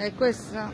è questa